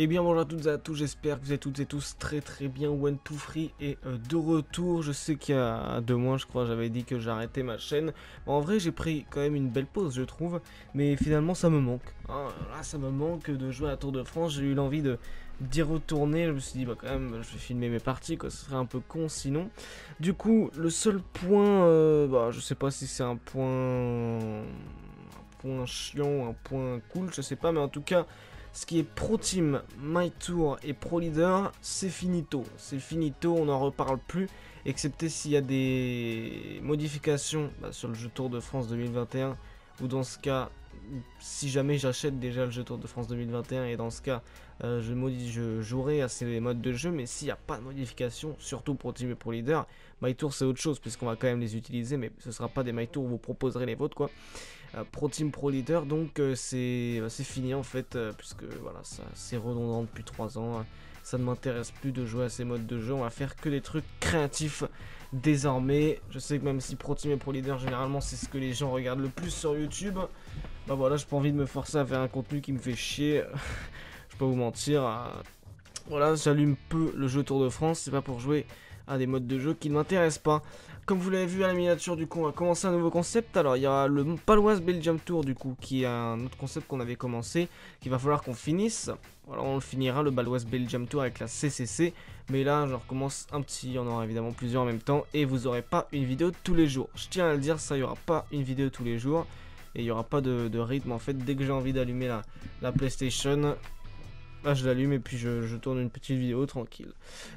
Et eh bien bonjour à toutes et à tous, j'espère que vous êtes toutes et tous très très bien. One to Free est euh, de retour. Je sais qu'il y a deux mois, je crois, j'avais dit que j'arrêtais ma chaîne. en vrai, j'ai pris quand même une belle pause, je trouve. Mais finalement, ça me manque. Ah, là, ça me manque de jouer à Tour de France. J'ai eu l'envie de d'y retourner. Je me suis dit, bah quand même, je vais filmer mes parties, quoi. Ce serait un peu con sinon. Du coup, le seul point, euh, bah, je sais pas si c'est un point, un point chiant, un point cool, je sais pas, mais en tout cas. Ce qui est Pro Team, My Tour et Pro Leader, c'est finito. C'est finito, on n'en reparle plus, excepté s'il y a des modifications bah, sur le jeu Tour de France 2021, ou dans ce cas, si jamais j'achète déjà le jeu Tour de France 2021, et dans ce cas, euh, je, je jouerai à ces modes de jeu, mais s'il n'y a pas de modification, surtout Pro Team et Pro Leader, My Tour c'est autre chose, puisqu'on va quand même les utiliser, mais ce ne sera pas des My Tour où vous proposerez les vôtres, quoi. Euh, Pro Team Pro Leader, donc euh, bah, c'est fini en fait, euh, puisque voilà, c'est redondant depuis 3 ans. ça ne m'intéresse plus de jouer à ces modes de jeu, on va faire que des trucs créatifs désormais. Je sais que même si Pro Team et Pro Leader, généralement, c'est ce que les gens regardent le plus sur YouTube, bah voilà, j'ai pas envie de me forcer à faire un contenu qui me fait chier. je peux vous mentir. Voilà, j'allume peu le jeu Tour de France, c'est pas pour jouer à des modes de jeu qui ne m'intéressent pas. Comme vous l'avez vu à la miniature, du coup, on va commencer un nouveau concept. Alors, il y a le Paloise Belgium Tour, du coup, qui est un autre concept qu'on avait commencé, qu'il va falloir qu'on finisse. Voilà, on le finira, le Baloise Belgium Tour avec la CCC. Mais là, je recommence un petit, il y en aura évidemment plusieurs en même temps. Et vous aurez pas une vidéo tous les jours. Je tiens à le dire, ça, il y aura pas une vidéo tous les jours. Et il n'y aura pas de, rythme, en fait, dès que j'ai envie d'allumer la PlayStation, Là, je l'allume et puis je, tourne une petite vidéo tranquille.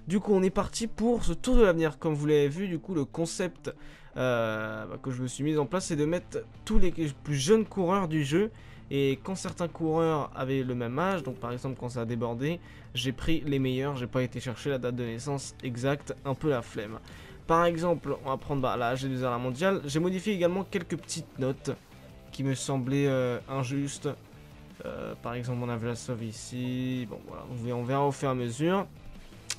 Du coup, on est parti pour ce tour de l'avenir. Comme vous l'avez vu, du coup, le concept euh, bah, que je me suis mis en place, c'est de mettre tous les plus jeunes coureurs du jeu. Et quand certains coureurs avaient le même âge, donc par exemple quand ça a débordé, j'ai pris les meilleurs, j'ai pas été chercher la date de naissance exacte, un peu la flemme. Par exemple, on va prendre bah, la G2R la mondiale, j'ai modifié également quelques petites notes qui me semblaient euh, injustes. Euh, par exemple, on a Vlasov ici. Bon, voilà, on verra au fur et à mesure.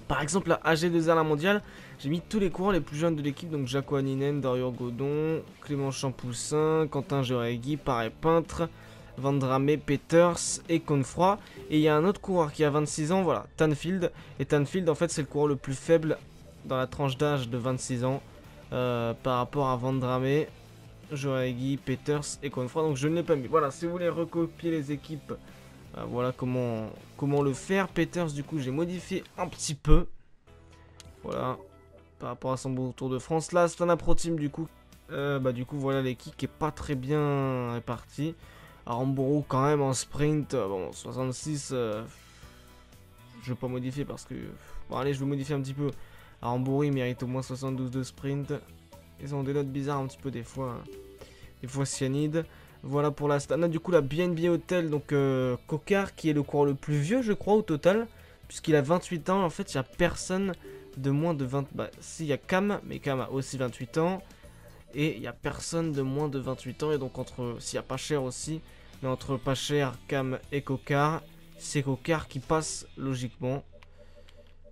Par exemple, la AG2R la mondiale, j'ai mis tous les coureurs les plus jeunes de l'équipe. Donc, Jaco Aninen, Dario Godon, Clément Champoussin, Quentin Joregui, Paré Peintre, Vandramé, Peters et Confroy. Et il y a un autre coureur qui a 26 ans, voilà, Tanfield. Et Tanfield, en fait, c'est le coureur le plus faible dans la tranche d'âge de 26 ans euh, par rapport à Vandramé. Joaigi, Peters et Confra. Donc je ne l'ai pas mis. Voilà, si vous voulez recopier les équipes, euh, voilà comment, comment le faire. Peters, du coup, j'ai modifié un petit peu. Voilà, par rapport à son beau Tour de France. Là, un Pro Team, du coup. Euh, bah, du coup, voilà l'équipe qui est pas très bien répartie. Aramburu, quand même, en sprint. Euh, bon, 66. je vais pas modifier parce que. Bon, allez, je vais modifier un petit peu. Aramburu, il mérite au moins 72 de sprint. Ils ont des notes bizarres un petit peu des fois. Des fois cyanide. Voilà pour la Stana. Du coup, la BNB Hotel, donc euh, qui est le coureur le plus vieux, je crois, au total. Puisqu'il a 28 ans. En fait, il n'y a personne de moins de 20... Bah, si, il y a Cam, mais Cam a aussi 28 ans. Et il n'y a personne de moins de 28 ans. Et donc, entre... S'il y a pas cher aussi. Mais entre pas cher, Cam et Cocard, c'est Cocard qui passe logiquement.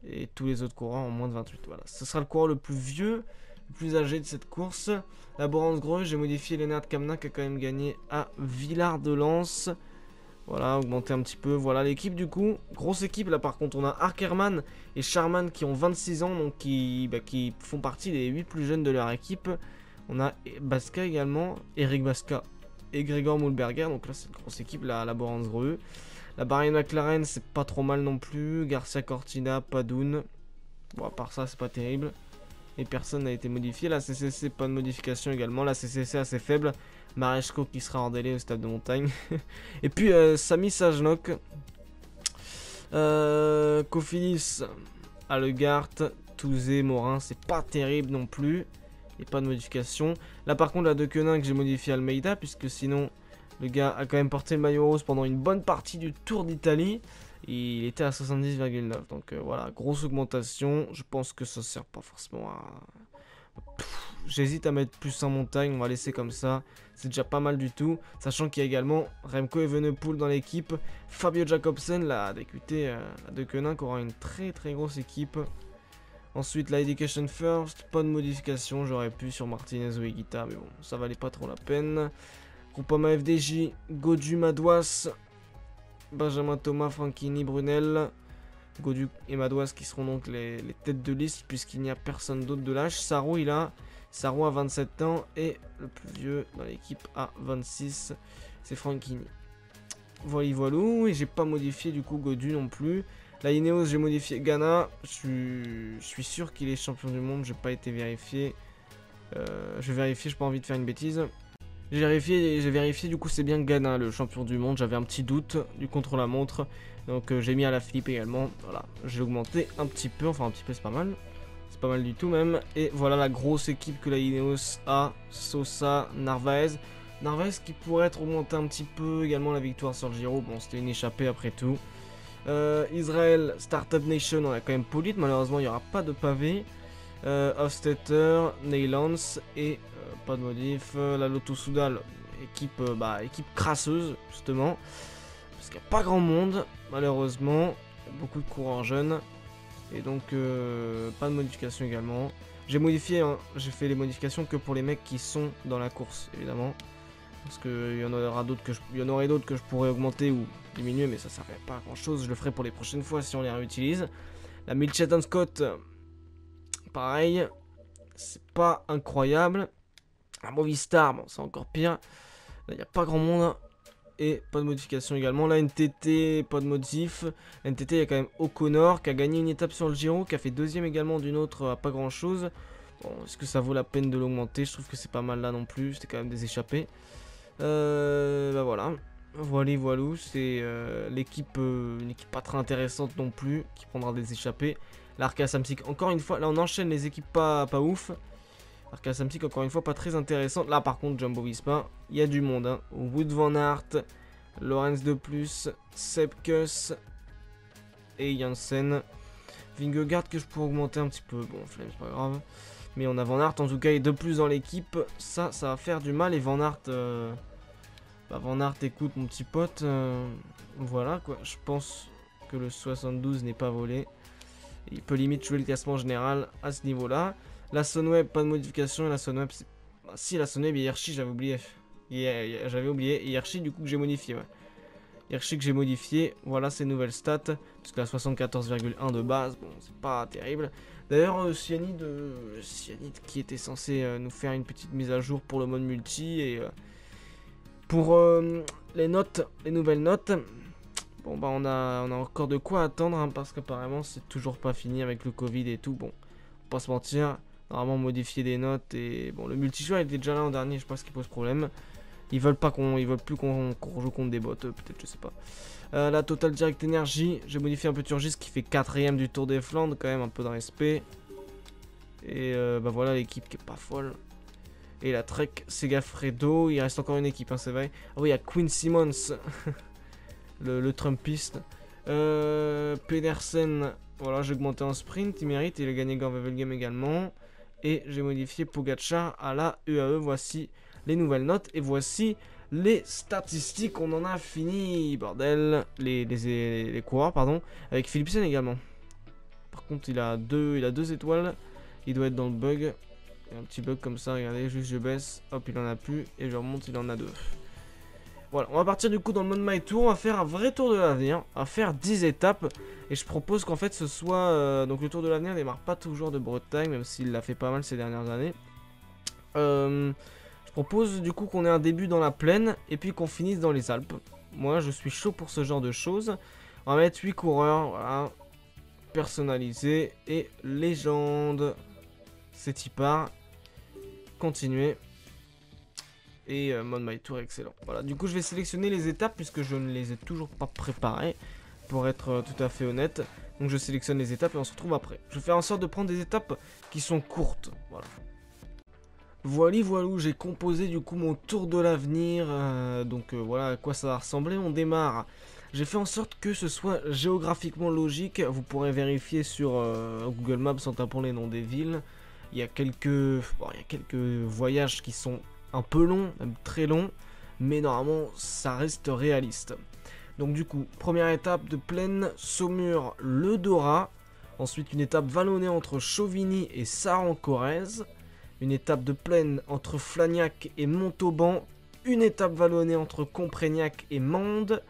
Et tous les autres coureurs ont moins de 28. Voilà. Ce sera le coureur le plus vieux plus âgé de cette course. La Borance j'ai modifié Lennart Kamna qui a quand même gagné à Villard de Lens. Voilà, augmenter un petit peu. Voilà l'équipe du coup. Grosse équipe là par contre. On a Arkerman et Charman qui ont 26 ans, donc qui, bah, qui font partie des 8 plus jeunes de leur équipe. On a Baska également, Eric Baska et Gregor Mulberger. Donc là c'est une grosse équipe la, la Borance. La Bahrain McLaren c'est pas trop mal non plus. Garcia Cortina, Padoun. Bon à part ça c'est pas terrible et personne n'a été modifié. La CCC, pas de modification également. La CCC assez faible. Mareschko qui sera en délai au stade de montagne. et puis euh, Sami Sajnok. Euh, Kofilis, Morin, c'est pas terrible non plus. Et pas de modification. Là par contre la de Quenin que j'ai modifié Almeida puisque sinon le gars a quand même porté le maillot rose pendant une bonne partie du Tour d'Italie il était à 70,9. Donc euh, voilà, grosse augmentation. Je pense que ça sert pas forcément à... J'hésite à mettre plus en montagne, on va laisser comme ça. C'est déjà pas mal du tout. Sachant qu'il y a également Remco Evenepoel dans l'équipe. Fabio Jacobsen, la DQT euh, de Quenin, qui aura une très très grosse équipe. Ensuite, la Education First, pas de modification. J'aurais pu sur Martinez ou Eguita, mais bon, ça valait pas trop la peine. Groupama FDJ, Godu Madouas, Benjamin Thomas, Franchini, Brunel, Godu et Madouas qui seront donc les, têtes de liste puisqu'il n'y a personne d'autre de l'âge. Sarou, il a Sarou a 27 ans et le plus vieux dans l'équipe a 26, c'est Franchini. Voilà, voilà, et j'ai pas modifié du coup Godu non plus. La Ineos, j'ai modifié Ghana. Je suis, sûr qu'il est champion du monde. J'ai pas été vérifié. Euh, je vais vérifier, j'ai pas envie de faire une bêtise. J'ai vérifié, j'ai vérifié, du coup c'est bien Ghana, le champion du monde. J'avais un petit doute du contre-la-montre. Donc euh, j'ai mis à la Philippe également. Voilà, j'ai augmenté un petit peu. Enfin un petit peu, c'est pas mal. C'est pas mal du tout même. Et voilà la grosse équipe que la Ineos a. Sosa, Narvaez. Narvaez qui pourrait être augmenté un petit peu. Également la victoire sur le Giro. Bon, c'était une échappée après tout. Euh, Israël, Startup Nation, on a quand même Polite, malheureusement il n'y aura pas de pavé. Euh, Hofstetter, Neylands et euh, pas de modif. Euh, la Lotto Soudal, équipe, bah, équipe crasseuse justement. Parce qu'il n'y a pas grand monde, malheureusement. beaucoup de coureurs jeunes. Et donc pas de modification également. J'ai modifié, hein, j'ai fait les modifications que pour les mecs qui sont dans la course, évidemment. Parce qu'il y en aura d'autres que y en aurait d'autres que je pourrais augmenter ou diminuer, mais ça ne servait pas à grand chose. Je le ferai pour les prochaines fois si on les réutilise. La Milcheton Scott, pareil, c'est pas incroyable. La Movistar, bon, c'est encore pire. Là, il n'y a pas grand monde. Et pas de modification également. La NTT, pas de modif. NTT, il y a quand même O'Connor qui a gagné une étape sur le Giro, qui a fait deuxième également d'une autre à pas grand chose. Bon, est-ce que ça vaut la peine de l'augmenter? Je trouve que c'est pas mal là non plus. C'était quand même des échappés. Euh, bah voilà. Voilà, voilà, c'est euh, l'équipe, euh, une équipe pas très intéressante non plus, qui prendra des échappées. L'Arca Samsic, encore une fois, là on enchaîne les équipes pas, pas ouf. L'Arca Samsic, encore une fois, pas très intéressante. Là par contre, Jumbo Vispa, il y a du monde. Hein. Wood Van Aert, Lorenz de Plus, Sepkus et Janssen. Vingegaard que je pourrais augmenter un petit peu. Bon, flemme, c'est pas grave. Mais on a Van Aert en tout cas et de plus dans l'équipe. Ça, ça va faire du mal. Et Van Aert, euh, bah, Van Aert, écoute mon petit pote. Euh, voilà quoi. Je pense que le 72 n'est pas volé. Il peut limite jouer le classement général à ce niveau-là. La Sunweb, pas de modification. Et la Sunweb, bah, si la Sunweb, Hirschi, j'avais oublié. J'avais oublié. Hirschi, du coup, que j'ai modifié. Ouais. Que j'ai modifié. Voilà ses nouvelles stats. Parce que la 74,1 de base, bon, c'est pas terrible. D'ailleurs, euh, Cyanide, euh, Cyanide qui était censé euh, nous faire une petite mise à jour pour le mode multi et pour les notes, les nouvelles notes. Bon bah on a, on a encore de quoi attendre hein, parce qu'apparemment c'est toujours pas fini avec le Covid et tout. Bon, pas se mentir, normalement modifier des notes et bon le multijoueur était déjà là en dernier, je pense qu'il pose problème. Ils veulent pas qu'on, ils veulent plus qu'on joue contre des bots, peut-être, je sais pas. Euh, la Total Direct Energy, j'ai modifié un peu Turgis qui fait quatrième du Tour des Flandres, quand même un peu de respect. Et euh, bah voilà l'équipe qui est pas folle. Et la Trek Segafredo, il reste encore une équipe, hein, c'est vrai. Ah oui, il y a Quinn Simmons, le, Trumpiste. Euh, Pedersen, voilà, j'ai augmenté en sprint, il mérite, il a gagné Gorvevel Game également. Et j'ai modifié Pogacar à la UAE, voici les nouvelles notes. Et voici les statistiques, on en a fini, bordel. Les, les, les coureurs, pardon. Avec Philipsen également. Par contre, il a, deux, il a deux étoiles. Il doit être dans le bug. un petit bug comme ça, regardez, juste je baisse. Hop, il en a plus. Et je remonte, il en a deux. Voilà, on va partir du coup dans le mode My Tour, on va faire un vrai tour de l'avenir, va faire 10 étapes, et je propose qu'en fait ce soit, euh, donc le tour de l'avenir démarre pas toujours de Bretagne, même s'il l'a fait pas mal ces dernières années. Euh, je propose du coup qu'on ait un début dans la plaine et puis qu'on finisse dans les Alpes. Moi, je suis chaud pour ce genre de choses. On va mettre 8 coureurs, voilà. Personnalisé et légende. C'est y part. Continuer. Et euh, mode my tour excellent. Voilà, du coup je vais sélectionner les étapes puisque je ne les ai toujours pas préparées. Pour être euh, tout à fait honnête. Donc je sélectionne les étapes et on se retrouve après. Je faire en sorte de prendre des étapes qui sont courtes. Voilà. Voilà, voilà, j'ai composé du coup mon tour de l'avenir. Euh, donc voilà à quoi ça va ressembler. On démarre. J'ai fait en sorte que ce soit géographiquement logique. Vous pourrez vérifier sur Google Maps en tapant les noms des villes. Il y a quelques, il y a quelques voyages qui sont un peu longs, même très longs, mais normalement ça reste réaliste. Donc du coup, première étape de plaine, Saumur, Le Dora. Ensuite une étape vallonnée entre Chauvigny et Saran-Corrèze. Une étape de plaine entre Flagnac et Montauban, une étape vallonnée entre Comprégnac et Mende,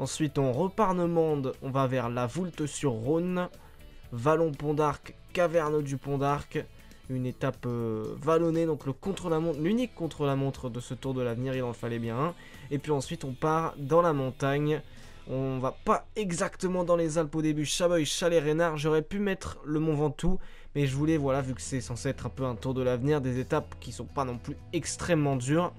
Ensuite, on repart Mende, on va vers la Voulte sur Rhône, Vallon Pont d'Arc, Caverne du Pont d'Arc, une étape euh, vallonnée, donc le contre-la-montre, l'unique contre-la-montre de ce Tour de l'avenir, il en fallait bien un. Et puis ensuite, on part dans la montagne. On va pas exactement dans les Alpes au début, Chaboy, Chalet, Reynard. J'aurais pu mettre le Mont Ventoux, mais je voulais, voilà, vu que c'est censé être un peu un Tour de l'avenir, des étapes qui sont pas non plus extrêmement dures.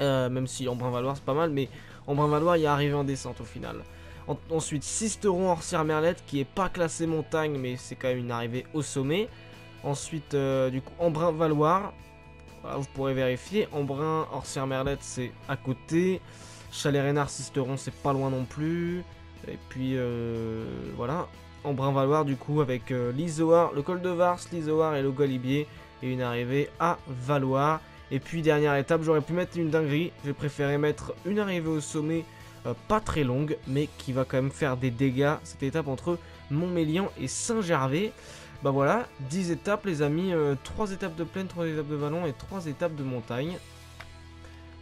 Euh, même si en Brin-Valois c'est pas mal, mais en Brin-Valois il est arrivé en descente au final. ensuite, Sisteron hors Merlette qui est pas classé montagne, mais c'est quand même une arrivée au sommet. Ensuite, euh, du coup, Embrun-Valoir. vous pourrez vérifier. Embrun, Orsière-Merlette, c'est à côté. Chalet-Rénard, Sisteron, c'est pas loin non plus. Et puis, euh, voilà. Embrun-Valoir, du coup, avec euh, le col de Vars, l'Isoar et le Golibier. Et une arrivée à Valoir. Et puis, dernière étape, j'aurais pu mettre une dinguerie. J'ai préféré mettre une arrivée au sommet pas très longue, mais qui va quand même faire des dégâts. Cette étape entre Montmélian et Saint-Gervais. Bah voilà, 10 étapes les amis, 3 euh, étapes de plaine, 3 étapes de vallon et 3 étapes de montagne.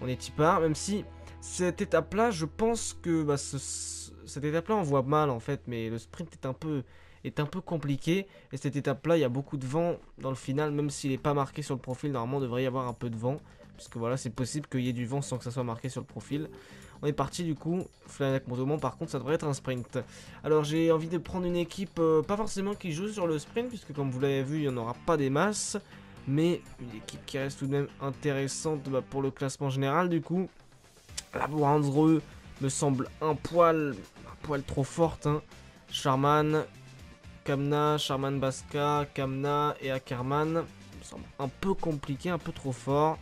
On est part, même si cette étape là, je pense que bah, cette étape là on voit mal en fait, mais le sprint est un peu, est un peu compliqué. Et cette étape là, il y a beaucoup de vent dans le final, même s'il n'est pas marqué sur le profil, normalement il devrait y avoir un peu de vent. Parce que voilà, c'est possible qu'il y ait du vent sans que ça soit marqué sur le profil. On est parti du coup. Flanac Montauban, par contre, ça devrait être un sprint. Alors j'ai envie de prendre une équipe, euh, pas forcément qui joue sur le sprint, puisque comme vous l'avez vu, il n'y en aura pas des masses. Mais une équipe qui reste tout de même intéressante bah, pour le classement général du coup. La Bourandreux me semble un poil, un poil trop forte. Hein. Charman, Kamna, Charman Baska, Kamna et Ackerman. Me semble un peu compliqué, un peu trop fort.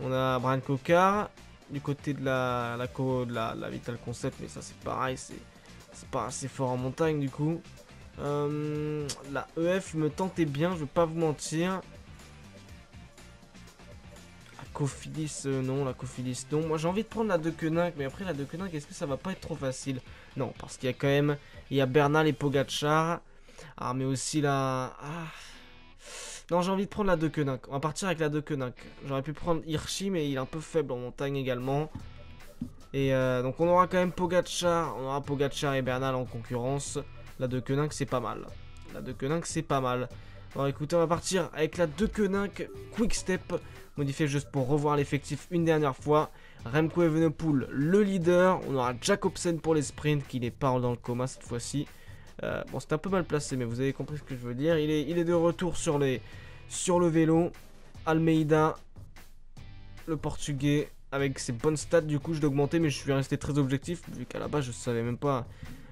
On a Brian Cocard du côté de la, la, de la, Vital Concept, mais ça c'est pareil, c'est pas assez fort en montagne du coup. Euh, la EF me tentait bien, je vais pas vous mentir. La Cofidis, euh, non, la Cofidis, non. Moi j'ai envie de prendre la De mais après la De est-ce que ça va pas être trop facile? Non, parce qu'il y a quand même, il y a Bernal et Pogachar. Ah, mais aussi la... Ah. Non, j'ai envie de prendre la Dekenak. On va partir avec la Dekenak. J'aurais pu prendre Hirschi, mais il est un peu faible en montagne également. Et euh, donc on aura quand même Pogacar. On aura Pogacar et Bernal en concurrence. La Dekenak, c'est pas mal. La Dekenak, c'est pas mal. Alors écoutez, on va partir avec la Dekenak Quick Step. Modifié juste pour revoir l'effectif une dernière fois. Remco Evenepoel, le leader. On aura Jacobsen pour les sprints, qui n'est pas dans le coma cette fois-ci. Euh, bon, c'est un peu mal placé, mais vous avez compris ce que je veux dire. Il est, il est de retour sur, les, sur le vélo. Almeida, le portugais, avec ses bonnes stats. Du coup, je l'ai augmenté, mais je suis resté très objectif, vu qu'à la base, je savais même pas.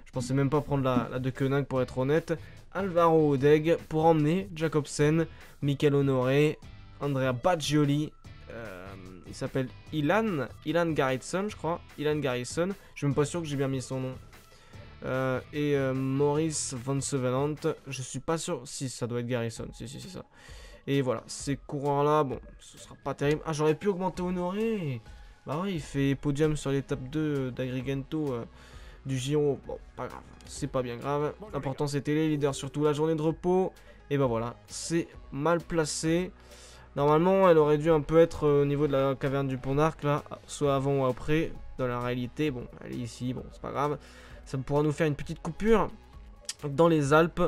Je pensais même pas prendre la, la de Koenig pour être honnête. Alvaro Odeg pour emmener Jacobsen, Michael Honoré, Andrea Baggioli. Euh, il s'appelle Ilan, Ilan Garrison, je crois. Ilan Garrison. Je suis même pas sûr que j'ai bien mis son nom. Euh, et euh, Maurice Van Sevelant, je suis pas sûr. Si, ça doit être Garrison. Si, si, c'est ça. Et voilà, ces coureurs-là, bon, ce sera pas terrible. Ah, j'aurais pu augmenter Honoré. Bah ouais, il fait podium sur l'étape 2 d'Agrigento euh, du Giro. Bon, pas grave, c'est pas bien grave. L'important c'était les leaders, surtout la journée de repos. Et bah voilà, c'est mal placé. Normalement, elle aurait dû un peu être au niveau de la caverne du Pont d'Arc, là, soit avant ou après. Dans la réalité, bon, elle est ici, bon, c'est pas grave. Ça pourra nous faire une petite coupure dans les Alpes,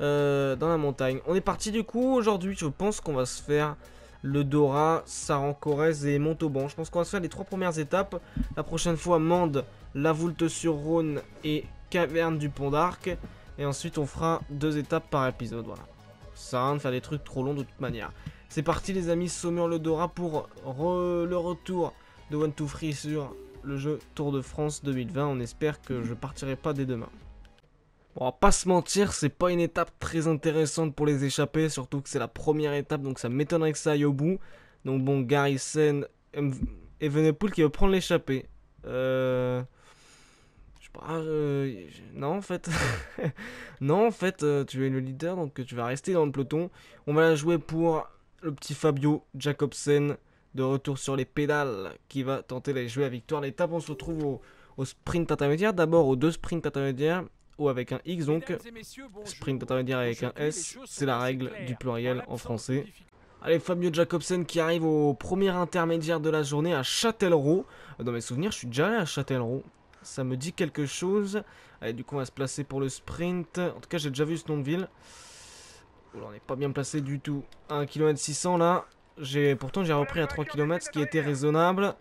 euh, dans la montagne. On est parti du coup aujourd'hui, je pense qu'on va se faire le Dora, Saran-Corrèze et Montauban. Je pense qu'on va se faire les trois premières étapes. La prochaine fois, Mende, La Voulte-sur-Rhône et Caverne du Pont d'Arc. Et ensuite, on fera deux étapes par épisode. Voilà. Ça sert à rien de faire des trucs trop longs de toute manière. C'est parti les amis, Saumur le Dora pour le retour de One to Free sur le jeu Tour de France 2020. On espère que je partirai pas dès demain. Bon, pas se mentir, c'est pas une étape très intéressante pour les échapper, surtout que c'est la première étape, donc ça m'étonnerait que ça aille au bout. Donc bon, Garrison et Venepool qui va prendre l'échappée. Euh... Je sais pas, non en fait. non en fait, euh, tu es le leader, donc tu vas rester dans le peloton. On va la jouer pour le petit Fabio Jacobsen de retour sur les pédales qui va tenter d'aller jouer la victoire. L'étape, on se retrouve au, sprint intermédiaire. D'abord aux deux sprints intermédiaires ou avec un X donc. Sprint intermédiaire avec un S, c'est la règle du pluriel en français. Allez, Fabio Jacobsen qui arrive au premier intermédiaire de la journée à Châtellerault. Dans mes souvenirs, je suis déjà allé à Châtellerault. ça me dit quelque chose. Allez, du coup, on va se placer pour le sprint. En tout cas, j'ai déjà vu ce nom de ville. on n'est pas bien placé du tout. 1 km 600 là. Pourtant, j'ai repris à 3 km, ce qui était raisonnable.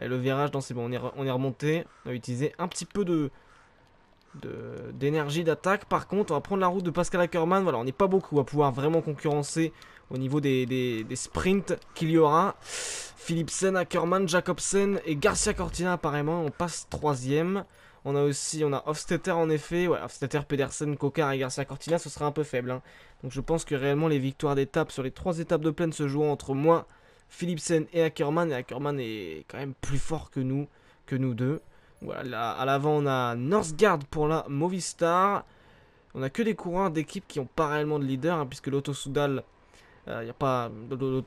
Et le virage, non, c'est bon, on est, on remonté. On a utilisé un petit peu de d'énergie d'attaque. Par contre, on va prendre la route de Pascal Ackermann. Voilà, on n'est pas beaucoup à pouvoir vraiment concurrencer au niveau des, des, sprints qu'il y aura. Philipsen, Ackermann, Jacobsen et Garcia Cortina apparemment. On passe troisième. On a aussi, on a Hofstetter en effet. Ouais, Hofstetter, Pedersen, Kokar et Garcia Cortina, ce sera un peu faible. Hein. Donc je pense que réellement les victoires d'étape sur les trois étapes de plaine se jouent entre moi, Philipsen et Ackermann. Et Ackermann est quand même plus fort que nous, que nous deux. Voilà, à l'avant on a Northgard pour la Movistar. On a que des coureurs d'équipe qui n'ont pas réellement de leader, hein, puisque l'Auto Soudal, il euh, n'y a pas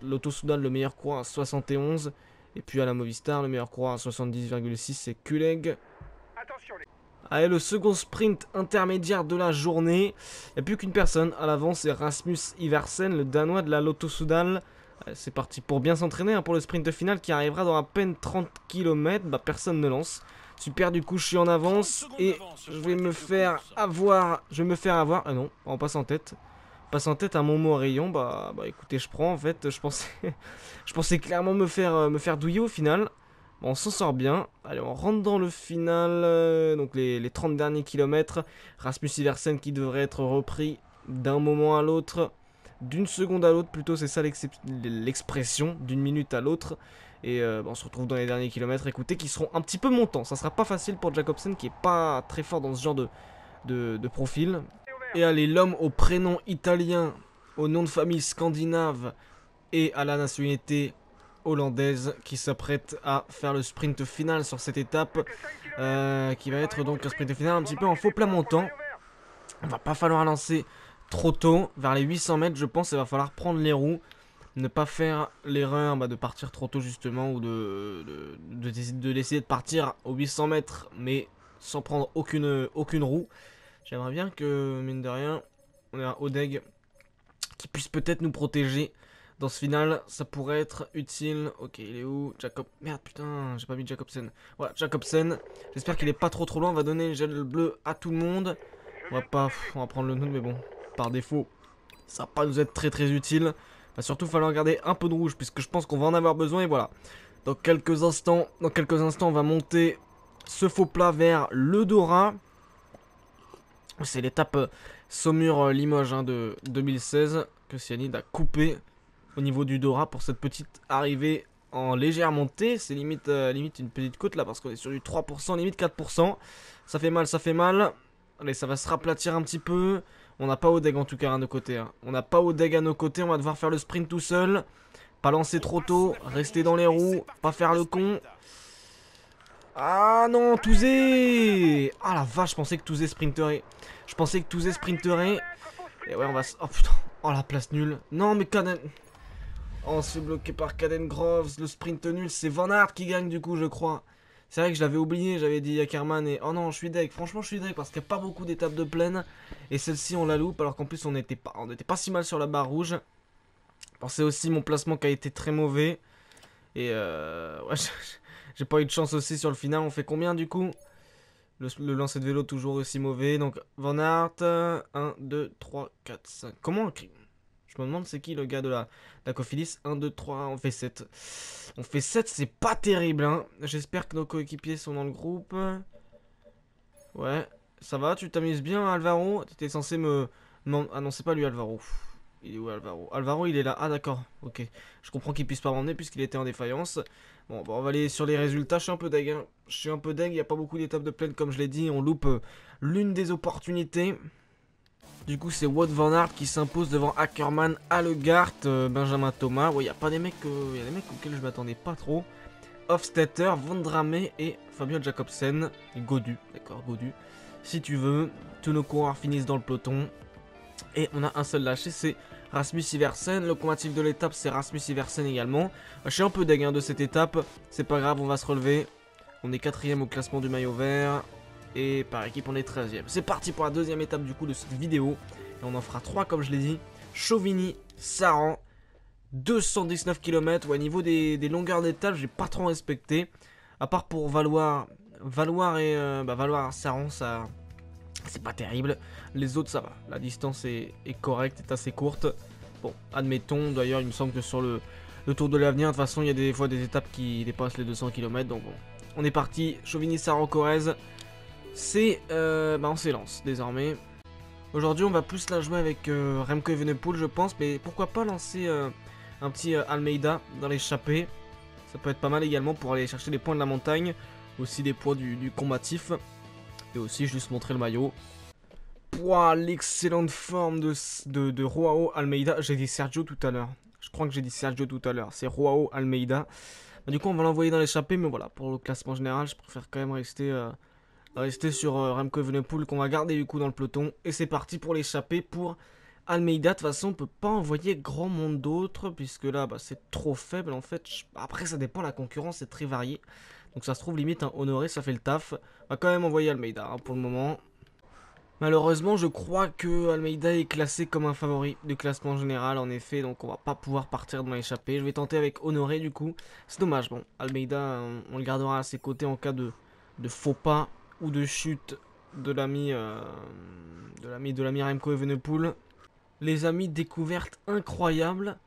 l'Auto Soudal le meilleur coureur à 71. Et puis à la Movistar, le meilleur coureur à 70,6 c'est Kuleg. Allez, le second sprint intermédiaire de la journée. Il n'y a plus qu'une personne à l'avant, c'est Rasmus Iversen, le Danois de la Lotto Soudal. C'est parti pour bien s'entraîner hein, pour le sprint final qui arrivera dans à peine 30 km. Bah, personne ne lance. Super, du coup, je suis en avance et je vais me faire avoir. Je vais me faire avoir. Ah non, on passe en tête. passe en tête à mon mot rayon. Bah, bah écoutez, je prends en fait. Je pensais, je pensais clairement me faire, euh, me faire douiller au final. On s'en sort bien. Allez, on rentre dans le final. Euh, donc les, les 30 derniers kilomètres. Rasmus Iversen qui devrait être repris d'un moment à l'autre. D'une seconde à l'autre, plutôt, c'est ça l'expression. D'une minute à l'autre. Et euh, on se retrouve dans les derniers kilomètres, écoutez, qui seront un petit peu montants. Ça sera pas facile pour Jacobsen qui est pas très fort dans ce genre de, profil. Et allez, l'homme au prénom italien, au nom de famille scandinave et à la nationalité hollandaise qui s'apprête à faire le sprint final sur cette étape. Euh, qui va être donc un sprint final un petit peu en faux plat montant. On va pas falloir lancer trop tôt. Vers les 800 mètres, je pense, il va falloir prendre les roues ne pas faire l'erreur bah, de partir trop tôt justement ou de, de, de, de, partir aux 800 mètres mais sans prendre aucune, aucune roue. J'aimerais bien que, mine de rien, on ait un Odeg qui puisse peut-être nous protéger. Dans ce final, ça pourrait être utile. Ok, il est où Jacob? Merde, putain, j'ai pas mis Jacobsen. Voilà, Jacobsen. J'espère qu'il est pas trop trop loin. On va donner le gel bleu à tout le monde. On va pas. On va prendre le nœud, mais bon, par défaut, ça va pas nous être très très utile. Va surtout falloir garder un peu de rouge puisque je pense qu'on va en avoir besoin et voilà. Dans quelques instants, dans quelques instants, on va monter ce faux plat vers le Dora. C'est l'étape Saumur-Limoges hein, de 2016 que Cyanide a coupé au niveau du Dora pour cette petite arrivée en légère montée. C'est limite, euh, limite une petite côte là parce qu'on est sur du 3%, limite 4%. Ça fait mal, ça fait mal. Allez, ça va se raplatir un petit peu. On n'a pas Odeg en tout cas à nos côtés. Hein. On n'a pas Odeg à nos côtés. On va devoir faire le sprint tout seul. Pas lancer trop tôt. Rester dans les roues. Pas faire le con. Ah non, Touzé Ah la vache, je pensais que Touzé sprinterait. Je pensais que Touzé sprinterait. Et ouais, on va... Oh putain. Oh la place nulle. Non, mais Caden... Oh, on se fait bloquer par Caden Groves. Le sprint nul, c'est Van Aert qui gagne du coup, je crois. C'est vrai que je l'avais oublié, j'avais dit Ackerman et... Oh non, je suis deck, franchement je suis deck parce qu'il n'y a pas beaucoup d'étapes de plaine. Et celle-ci on la loupe alors qu'en plus on n'était pas, on pas si mal sur la barre rouge. c'est aussi mon placement qui a été très mauvais. Et euh... Ouais, j'ai pas eu de chance aussi sur le final. On fait combien du coup? Le, lancer de vélo toujours aussi mauvais. Donc Van Aert, 1, 2, 3, 4, 5. Comment on je me demande c'est qui le gars de la, la Cofilis. 1, 2, 3, on fait 7. On fait 7, c'est pas terrible. Hein. J'espère que nos coéquipiers sont dans le groupe. Ouais, ça va, tu t'amuses bien Alvaro? T'étais censé me... Ah non, c'est pas lui Alvaro. Il est où Alvaro? Alvaro il est là, ah d'accord, ok. Je comprends qu'il puisse pas m'emmener puisqu'il était en défaillance. Bon, on va aller sur les résultats, je suis un peu deg. Hein. Je suis un peu deg, il n'y a pas beaucoup d'étapes de plaine comme je l'ai dit. On loupe euh, l'une des opportunités. Du coup, c'est Wout Van Aert qui s'impose devant Ackerman, Allegart, euh, Benjamin Thomas. Ouais, il n'y a pas des mecs, euh, y a des mecs auxquels je m'attendais pas trop. Hofstetter, Vandrame et Fabio Jacobsen. Godu, d'accord, Godu. Si tu veux, tous nos coureurs finissent dans le peloton. Et on a un seul lâché, c'est Rasmus Iversen. Le combatif de l'étape, c'est Rasmus Iversen également. Je suis un peu deg de cette étape. C'est pas grave, on va se relever. On est quatrième au classement du maillot vert. Et par équipe, on est 13ème. C'est parti pour la deuxième étape du coup de cette vidéo. Et on en fera 3 comme je l'ai dit. Chauvigny, Saran, 219 km. Ouais, au niveau des, longueurs d'étape, j'ai pas trop respecté. À part pour valoir Valoir et euh, bah, Valoir Saron, ça, c'est pas terrible. Les autres, ça va. La distance est, correcte, est assez courte. Bon, admettons. D'ailleurs, il me semble que sur le, Tour de l'avenir, de toute façon, il y a des fois des étapes qui dépassent les 200 km. Donc bon, on est parti. Chauvigny-Saran-Corrèze. C'est, euh, bah, on s'élance désormais. Aujourd'hui, on va plus la jouer avec euh, Remco Evenepoel, je pense. Mais pourquoi pas lancer euh, un petit euh, Almeida dans l'échappée Ça peut être pas mal également pour aller chercher des points de la montagne. Aussi des points du, combatif. Et aussi juste montrer le maillot. Pouah, l'excellente forme de, de, de Almeida. J'ai dit Sergio tout à l'heure. Je crois que j'ai dit Sergio tout à l'heure. C'est Roao Almeida. Bah, du coup, on va l'envoyer dans l'échappée. Mais voilà, pour le classement général, je préfère quand même rester rester sur euh, qu'on va garder du coup dans le peloton. Et c'est parti pour l'échapper pour Almeida. De toute façon, on peut pas envoyer grand monde d'autres puisque là, bah, c'est trop faible en fait. Après, ça dépend, la concurrence est très variée. Donc ça se trouve limite un honoré, ça fait le taf. On va quand même envoyer Almeida hein, pour le moment. Malheureusement, je crois que Almeida est classé comme un favori du classement général, en effet, donc on va pas pouvoir partir dans l'échappée. Je vais tenter avec Honoré, du coup. C'est dommage, bon, Almeida, on, le gardera à ses côtés en cas de faux pas ou de chute de l'ami euh, de l'ami de l'ami Remco Evenepoel. Les amis, découverte incroyable.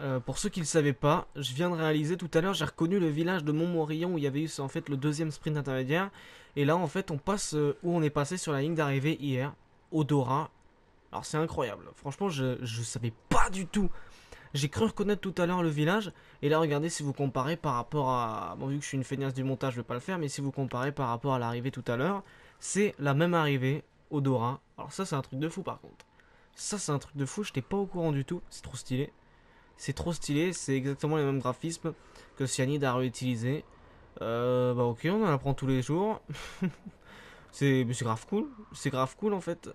Euh, pour ceux qui ne le savaient pas, je viens de réaliser tout à l'heure, j'ai reconnu le village de Montmorillon où il y avait eu en fait le deuxième sprint intermédiaire. Et là en fait on passe euh, où on est passé sur la ligne d'arrivée hier, Odora. Alors c'est incroyable, franchement je, je savais pas du tout j'ai cru reconnaître tout à l'heure le village. Et là, regardez si vous comparez par rapport à... Bon, vu que je suis une feignasse du montage, je vais pas le faire. Mais si vous comparez par rapport à l'arrivée tout à l'heure, c'est la même arrivée au Dora. Alors ça, c'est un truc de fou par contre. Ça, c'est un truc de fou. Je n'étais pas au courant du tout. C'est trop stylé. C'est trop stylé. C'est exactement les mêmes graphismes que Cyanide a réutilisé. Euh, bah ok, on en apprend tous les jours. c'est grave cool. C'est grave cool en fait.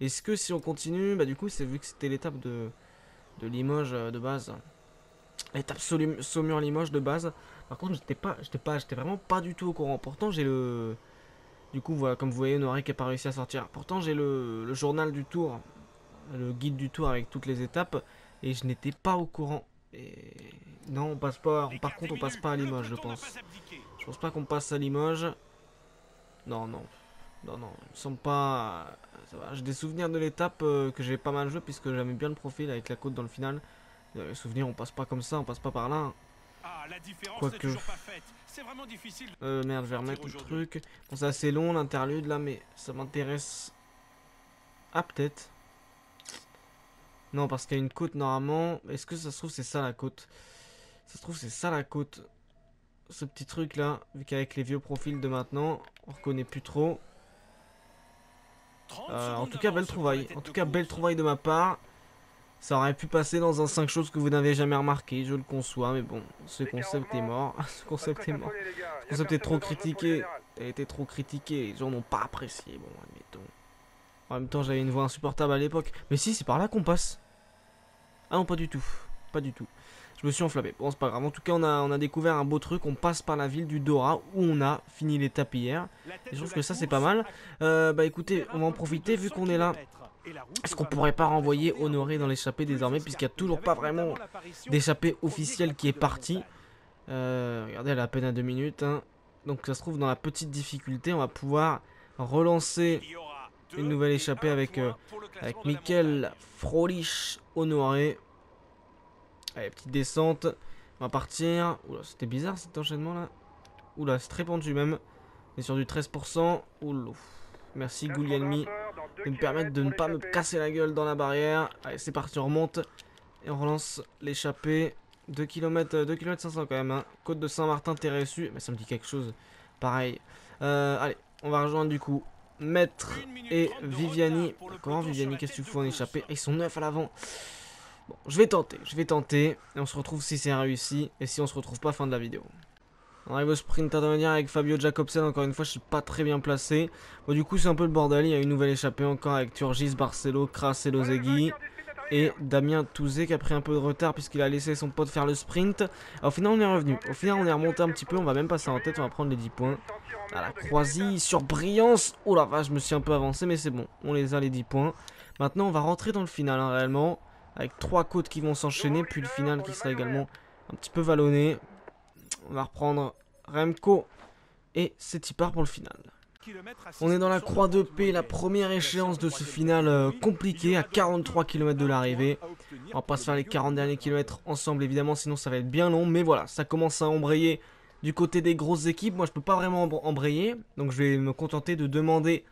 Est-ce que si on continue, bah du coup, c'est vu que c'était l'étape de de Limoges euh, de base. L'étape Saumur Limoges de base. Par contre, j'étais pas, j'étais pas, j'étais vraiment pas du tout au courant. Pourtant, j'ai le, du coup, voilà, comme vous voyez, Noiré qui a pas réussi à sortir. Pourtant, j'ai le, journal du tour, le guide du tour avec toutes les étapes, et je n'étais pas au courant. Et non, on passe pas. Par contre, on passe pas à Limoges, je pense. Je pense pas qu'on passe à Limoges. Non, non. Non, non, ils sont pas... J'ai des souvenirs de l'étape euh, que j'ai pas mal joué puisque j'aimais bien le profil avec la côte dans le final. Euh, les souvenirs, on passe pas comme ça, on passe pas par là. Ah, Quoique... Euh, merde, je vais remettre le truc. Bon, c'est assez long l'interlude là, mais ça m'intéresse. Ah, peut-être. Non, parce qu'il y a une côte normalement. Est-ce que ça se trouve c'est ça la côte? Ça se trouve c'est ça la côte. Ce petit truc là, vu qu'avec les vieux profils de maintenant, on reconnaît plus trop. Euh, en tout cas, belle trouvaille. En tout cas, belle trouvaille de ma part. Ça aurait pu passer dans un 5 choses que vous n'avez jamais remarqué, je le conçois, mais bon, ce concept est mort. ce concept est mort. Ce concept est trop critiqué. Il a été trop critiqué, les gens n'ont pas apprécié. Bon, admettons. En même temps, j'avais une voix insupportable à l'époque. Mais si, c'est par là qu'on passe. Ah non, pas du tout. Pas du tout. Je me suis enflammé. Bon, c'est pas grave. En tout cas, on a, on a découvert un beau truc. On passe par la ville du Dora où on a fini l'étape hier. Et je trouve que ça, c'est pas mal. Euh, bah écoutez, on va en profiter vu qu'on est là. Est-ce qu'on pourrait pas renvoyer Honoré dans l'échappée désormais puisqu'il n'y a toujours pas vraiment d'échappée officielle qui est partie euh, Regardez, elle a à peine à 2 minutes. Hein. Donc ça se trouve dans la petite difficulté, on va pouvoir relancer une nouvelle échappée avec, euh, avec Michael Frolich Honoré. Allez, petite descente. On va partir. Oula, c'était bizarre cet enchaînement là. Oula, c'est très pendu même. On est sur du 13%. Oula. Merci Goulielmi de me permettre de ne pas me casser la gueule dans la barrière. Allez, c'est parti, on remonte. Et on relance l'échappée. 2 km, 2 km 500 quand même. Hein. Côte de Saint-Martin, t'es reçu. Mais ça me dit quelque chose. Pareil. Euh, allez, on va rejoindre du coup Maître et Viviani. Comment Viviani, qu'est-ce que tu fais en échappée? Ils sont neufs à l'avant. Bon, je vais tenter, je vais tenter. Et on se retrouve si c'est réussi. Et si on se retrouve pas, fin de la vidéo. On arrive au sprint intermédiaire avec Fabio Jacobsen. Encore une fois, je suis pas très bien placé. Bon, du coup, c'est un peu le bordel. Il y a une nouvelle échappée encore avec Turgis, Barcelo, Kras et Lozegui. Et Damien Touzé qui a pris un peu de retard puisqu'il a laissé son pote faire le sprint. au final, on est revenu. Au final, on est remonté un petit peu. On va même passer en tête. On va prendre les 10 points. À la croisie, sur Brillance. Oh la vache, je me suis un peu avancé, mais c'est bon. On les a les 10 points. Maintenant, on va rentrer dans le final, hein, réellement avec trois côtes qui vont s'enchaîner, puis le final qui sera également un petit peu vallonné. On va reprendre Remco et part pour le final. On est dans la croix de paix, la première échéance de ce final euh, compliqué à 43 km de l'arrivée. On va pas se faire les 40 derniers kilomètres ensemble évidemment, sinon ça va être bien long. Mais voilà, ça commence à embrayer du côté des grosses équipes. Moi je peux pas vraiment embrayer, donc je vais me contenter de demander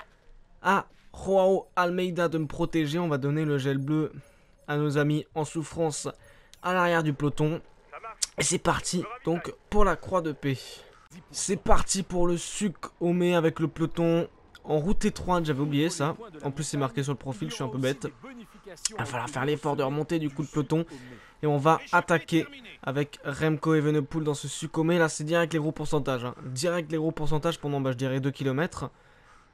à Joao Almeida de me protéger. On va donner le gel bleu à nos amis en souffrance à l'arrière du peloton. Et c'est parti donc pour la croix de paix. C'est parti pour le suc avec le peloton en route étroite, j'avais oublié ça. En plus c'est marqué sur le profil, je suis un peu bête. Il va falloir faire l'effort de remonter du coup de peloton. Et on va attaquer avec Remco Evenepoel dans ce suc au mai. Là c'est direct les gros pourcentages. Hein. Direct les gros pourcentages pendant bah, je dirais 2 km.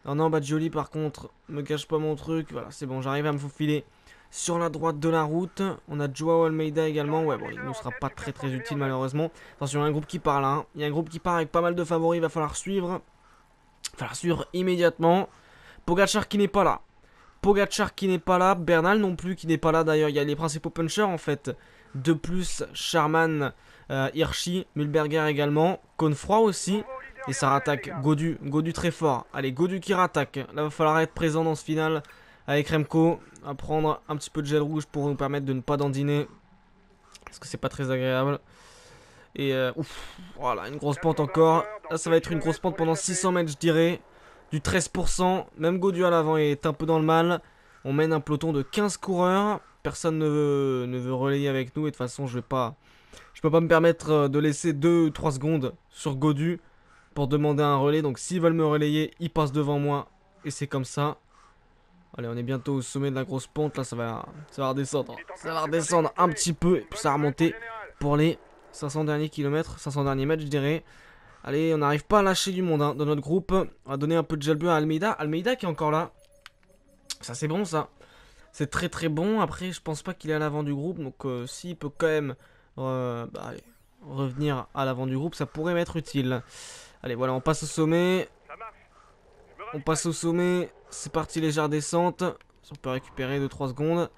Non non Badjoli par contre, me cache pas mon truc. Voilà c'est bon, j'arrive à me faufiler sur la droite de la route, on a Joao Almeida également. Ouais, bon, il ne sera pas très très utile malheureusement. Attention, il y a un groupe qui part là. Hein. Il y a un groupe qui part avec pas mal de favoris. Il va falloir suivre. Il va falloir suivre immédiatement. Pogachar qui n'est pas là. Pogachar qui n'est pas là. Bernal non plus qui n'est pas là d'ailleurs. Il y a les principaux punchers en fait. De plus, Charman, euh, Hirschi, Mulberger également. Confroy aussi. Et ça rattaque Godu. Godu très fort. Allez, Godu qui rattaque. Là, va falloir être présent dans ce final avec Remco à prendre un petit peu de gel rouge pour nous permettre de ne pas dandiner. Parce que c'est pas très agréable. Et euh, ouf, voilà, une grosse pente encore. Là, ça va être une grosse pente pendant 600 mètres, je dirais. Du 13%. Même Godu à l'avant est un peu dans le mal. On mène un peloton de 15 coureurs. Personne ne veut, ne relayer avec nous. Et de toute façon, je vais pas. Je peux pas me permettre euh, de laisser 2-3 secondes sur Godu pour demander un relais. Donc s'ils veulent me relayer, ils passent devant moi. Et c'est comme ça. Allez, on est bientôt au sommet de la grosse pente. Là, ça va, ça va redescendre. Ça va redescendre un petit peu. Et puis ça va remonter pour les 500 derniers kilomètres. 500 derniers mètres, je dirais. Allez, on n'arrive pas à lâcher du monde hein, dans notre groupe. On va donner un peu de gel bleu à Almeida. Almeida qui est encore là. Ça, c'est bon, ça. C'est très très bon. Après, je pense pas qu'il est à l'avant du groupe. Donc, euh, s'il peut quand même euh, bah, revenir à l'avant du groupe, ça pourrait m'être utile. Allez, voilà, on passe au sommet. On passe au sommet. C'est parti, légère descente. On peut récupérer 2-3 secondes.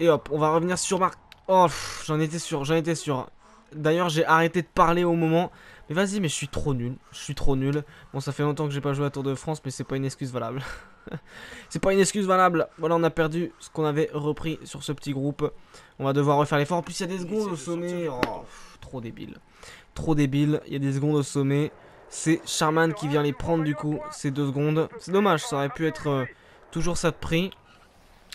Et hop, on va revenir sur Marc. Oh, j'en étais sûr, j'en étais sûr. D'ailleurs, j'ai arrêté de parler au moment. Mais vas-y, mais je suis trop nul. Je suis trop nul. Bon, ça fait longtemps que j'ai pas joué à Tour de France, mais c'est pas une excuse valable. c'est pas une excuse valable. Voilà, on a perdu ce qu'on avait repris sur ce petit groupe. On va devoir refaire l'effort. En plus, il y a des secondes au sommet. Oh, trop débile. Trop débile. Il y a des secondes au sommet. C'est Charman qui vient les prendre du coup, ces deux secondes. C'est dommage, ça aurait pu être euh, toujours ça de prix.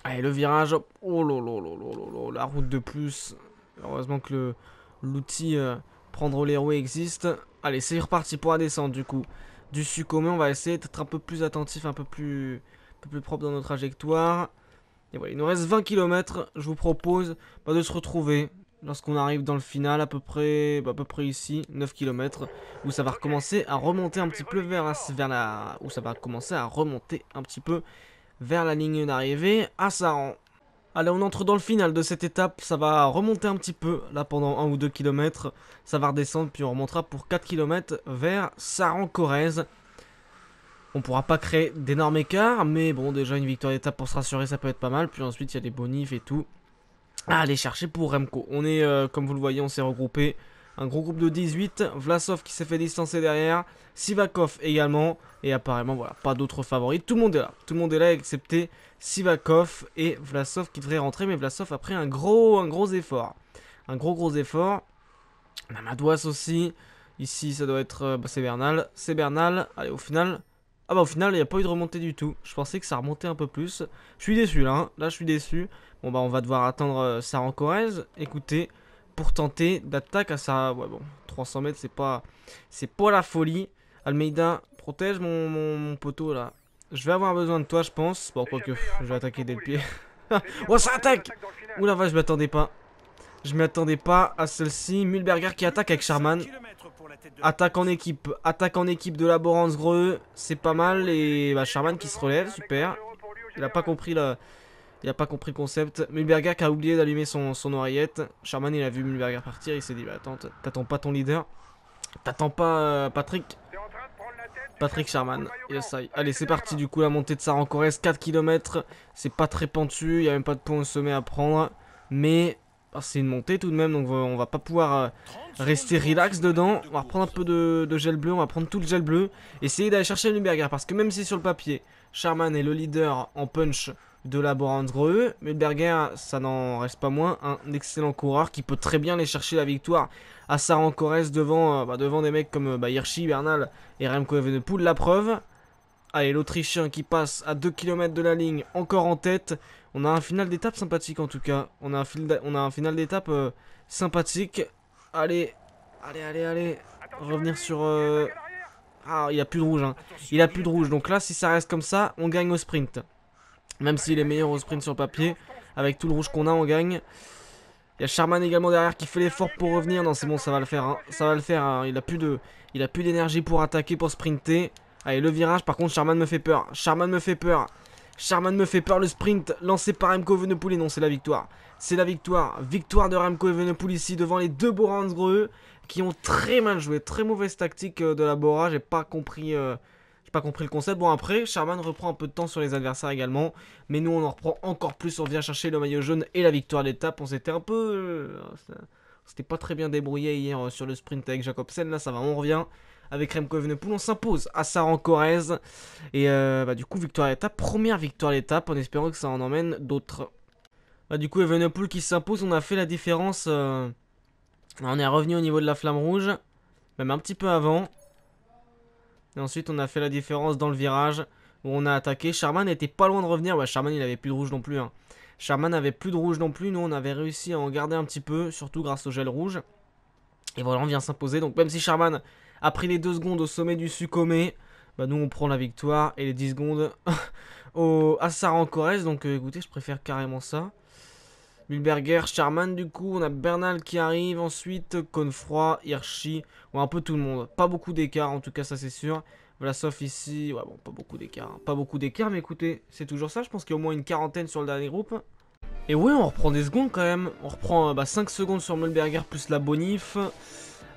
Allez, le virage. Oh là la route de plus. Heureusement que l'outil euh, prendre les roues existe. Allez, c'est reparti pour la descente du coup. Du succomé, on va essayer d'être un peu plus attentif, un peu plus, un peu plus propre dans nos trajectoires. Et voilà, il nous reste 20 km. Je vous propose bah, de se retrouver lorsqu'on arrive dans le final, à peu près, bah, à peu près ici, 9 km, où ça va recommencer à remonter un petit peu vers la, vers la, où ça va commencer à remonter un petit peu vers la ligne d'arrivée à Saran. Allez, on entre dans le final de cette étape, ça va remonter un petit peu, là pendant 1 ou 2 km, ça va redescendre, puis on remontera pour 4 km vers Saran-Corrèze. On pourra pas créer d'énormes écarts, mais bon, déjà une victoire d'étape pour se rassurer, ça peut être pas mal, puis ensuite il y a des bonifs et tout à aller chercher pour Remco. On est, euh, comme vous le voyez, on s'est regroupé. Un gros groupe de 18. Vlasov qui s'est fait distancer derrière. Sivakov également. Et apparemment, voilà, pas d'autres favoris. Tout le monde est là. Tout le monde est là, excepté Sivakov et Vlasov qui devrait rentrer. Mais Vlasov a pris un gros, un gros effort. Un gros, gros effort. On a aussi. Ici, ça doit être... Euh, bah, c'est Bernal. C'est Bernal. Allez, au final... Ah bah au final, il n'y a pas eu de remontée du tout. Je pensais que ça remontait un peu plus. Je suis déçu là. Hein. Là, je suis déçu. Bon bah on va devoir attendre euh, Saran Corrèze, écoutez, pour tenter d'attaque à sa... Ouais bon, 300 mètres c'est pas... C'est pas la folie. Almeida, protège mon, poteau là. Je vais avoir besoin de toi je pense. Bon quoique, je vais attaquer dès le pied. oh ça attaque Oula va je m'attendais pas. Je m'attendais pas à celle-ci. Mulberger qui attaque avec Charman. Attaque en équipe. Attaque en équipe de la Greux. C'est pas mal. Et bah, Charman qui se relève. Super. Il a pas compris la, il a pas compris le concept. Mulberger qui a oublié d'allumer son, son oreillette. Sherman il a vu Mulberger partir, il s'est dit bah attends, t'attends pas ton leader. T'attends pas euh, Patrick. Patrick Sherman. Yes, Allez, c'est parti du coup la montée de Sarancorès, 4 km. C'est pas très pentu, il y a même pas de point au sommet à prendre. Mais c'est une montée tout de même, donc on va pas pouvoir euh, rester relax dedans. On va reprendre un peu de, gel bleu, on va prendre tout le gel bleu. Essayer d'aller chercher Mulberger, parce que même si sur le papier, Charman est le leader en punch de la Greux, Mulberger, ça n'en reste pas moins un excellent coureur qui peut très bien aller chercher la victoire à Saran-Corrèze devant, euh, bah, devant des mecs comme bah, Hirschi, Bernal et Remco Evenepoel. La preuve, Allez, l'Autrichien qui passe à 2 km de la ligne, encore en tête. On a un final d'étape sympathique en tout cas. On a un, on a un final d'étape euh, sympathique. Allez, allez, allez, allez. Revenir sur... Euh, ah, il a plus de rouge. Hein. Il a plus de rouge. Donc là, si ça reste comme ça, on gagne au sprint. Même s'il est meilleur au sprint sur papier. Avec tout le rouge qu'on a, on gagne. Il y a Charman également derrière qui fait l'effort pour revenir. Non, c'est bon, ça va le faire. Hein. Ça va le faire. Hein. Il a plus de, il a plus d'énergie pour attaquer, pour sprinter. Allez, le virage, par contre, Charman me fait peur. Charman me fait peur. Charman me fait peur. Le sprint lancé par Remco Evenepoel. Et non, c'est la victoire. C'est la victoire. Victoire de Remco Evenepoel ici devant les deux Boransgreux qui ont très mal joué. Très mauvaise tactique euh, de la Bora. J'ai pas compris. Euh, j'ai pas compris le concept. Bon, après, Charman reprend un peu de temps sur les adversaires également. Mais nous, on en reprend encore plus. On vient chercher le maillot jaune et la victoire d'étape. On s'était un peu. Euh, c'était pas très bien débrouillé hier sur le sprint avec Jacobsen. Là, ça va, on revient avec Remco Evenepoel. On s'impose à Saran-Corrèze. Et euh, bah, du coup, victoire d'étape. Première victoire d'étape en espérant que ça en emmène d'autres. Bah, du coup, Evenepoel qui s'impose. On a fait la différence. Euh, on est revenu au niveau de la flamme rouge. Même un petit peu avant. Et ensuite, on a fait la différence dans le virage. Où on a attaqué. Charman n'était pas loin de revenir. Ouais, Charman, il plus de rouge non plus. Hein. Charman n'avait plus de rouge non plus. Nous, on avait réussi à en garder un petit peu. Surtout grâce au gel rouge. Et voilà, on vient s'imposer. Donc, même si Charman après les 2 secondes au sommet du Sucomé, bah nous on prend la victoire et les 10 secondes au, à Saran-Corrèze. Donc euh, écoutez, je préfère carrément ça. Milberger, Charman du coup, on a Bernal qui arrive, ensuite Confroy, Hirschi, ou un peu tout le monde. Pas beaucoup d'écart en tout cas, ça c'est sûr. Vlasov ici, ouais bon, pas beaucoup d'écart. Hein. Pas beaucoup d'écart, mais écoutez, c'est toujours ça. Je pense qu'il y a au moins une quarantaine sur le dernier groupe. Et ouais, on reprend des secondes quand même. On reprend bah, 5 secondes sur Mulberger plus la bonif.